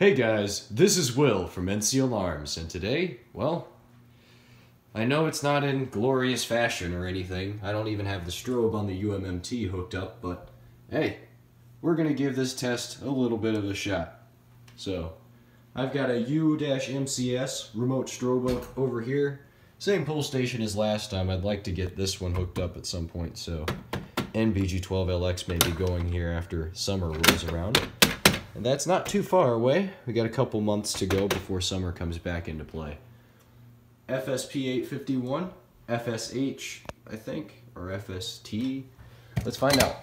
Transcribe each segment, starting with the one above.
Hey guys, this is Will from NC Alarms, and today, well, I know it's not in glorious fashion or anything. I don't even have the strobe on the UMMT hooked up, but hey, we're gonna give this test a little bit of a shot. So, I've got a U-MCS remote strobe over here. Same pull station as last time. I'd like to get this one hooked up at some point, so NBG12LX may be going here after summer rolls around. And that's not too far away. We got a couple months to go before summer comes back into play. FSP 851, FSH, I think, or FST. Let's find out.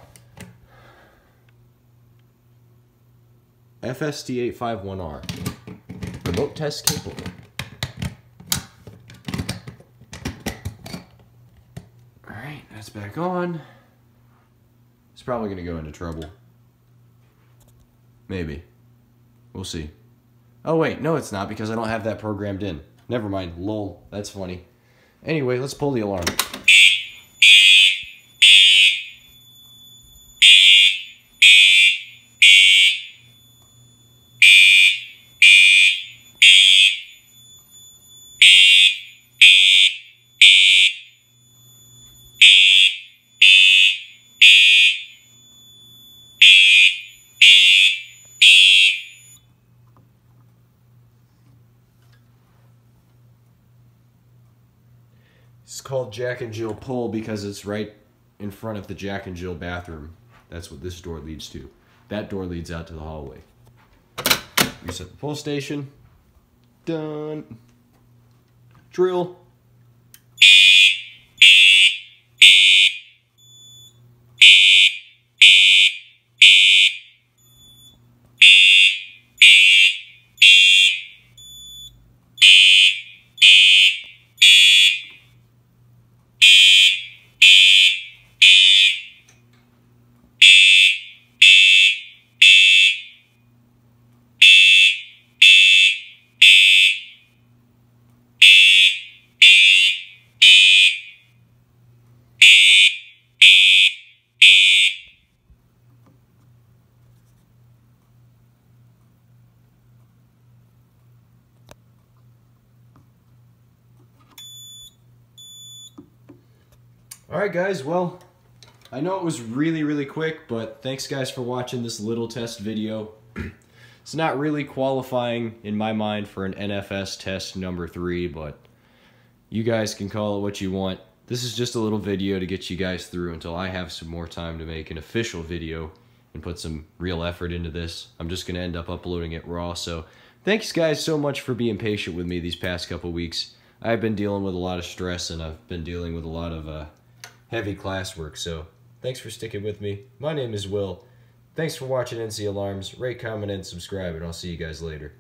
FST851R. Remote test capable. Alright, that's back on. It's probably going to go into trouble. Maybe. We'll see. Oh, wait, no, it's not because I don't have that programmed in. Never mind. Lol. That's funny. Anyway, let's pull the alarm. It's called Jack and Jill Pull because it's right in front of the Jack and Jill bathroom. That's what this door leads to. That door leads out to the hallway. Reset the pull station. Done. Drill. Alright guys, well, I know it was really, really quick, but thanks guys for watching this little test video. it's not really qualifying in my mind for an NFS test number three, but you guys can call it what you want. This is just a little video to get you guys through until I have some more time to make an official video and put some real effort into this. I'm just going to end up uploading it raw, so thanks guys so much for being patient with me these past couple weeks. I've been dealing with a lot of stress and I've been dealing with a lot of uh, heavy classwork. So thanks for sticking with me. My name is Will. Thanks for watching NC Alarms. Rate, comment, and subscribe, and I'll see you guys later.